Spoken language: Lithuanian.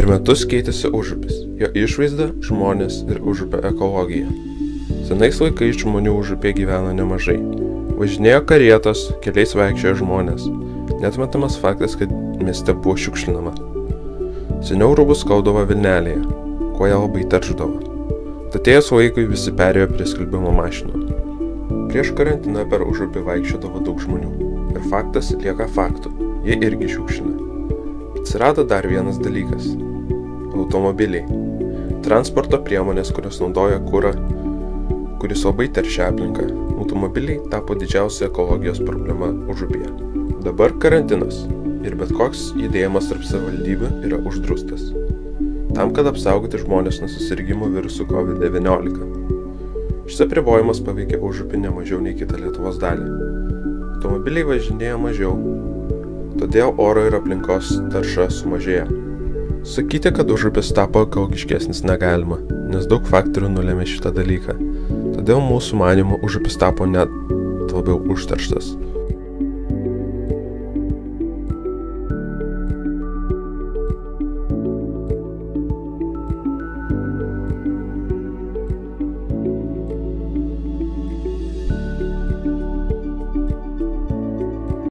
Per metus keitėsi užupis, jo išvaizda, žmonės ir užupio ekologija. Senais laikais žmonių užupė gyveno nemažai. Važinėjo karietos, keliais vaikščiojo žmonės. Netmetamas faktas, kad mieste buvo šiukšlinama. Seniau rūbus skaudavo Vilnelėje, kuo jie labai tarždavo. Tatėjus laikui visi perėjo prie skalbimo mašinų. Prieš karantiną per užupį vaikščiodavo daug žmonių. Ir faktas lieka faktu, jie irgi šiukšlina. Atsirado dar vienas dalykas - automobiliai. Transporto priemonės, kurios naudoja kūrą, kuris labai teršia aplinką. Automobiliai tapo didžiausia ekologijos problema užupyje. Dabar karantinas ir bet koks judėjimas tarp savivaldybių yra uždraustas. Tam, kad apsaugoti žmonės nuo susirgymo virusu COVID-19. Šis apribojimas paveikia užupį ne mažiau nei kitą Lietuvos dalį. Automobiliai važinėja mažiau, todėl oro ir aplinkos tarša sumažėja. Sakyti, kad užupis tapo ekologiškesnis negalima, nes daug faktorių nulėmė šitą dalyką. Todėl mūsų manimo užupis tapo net labiau užterštas.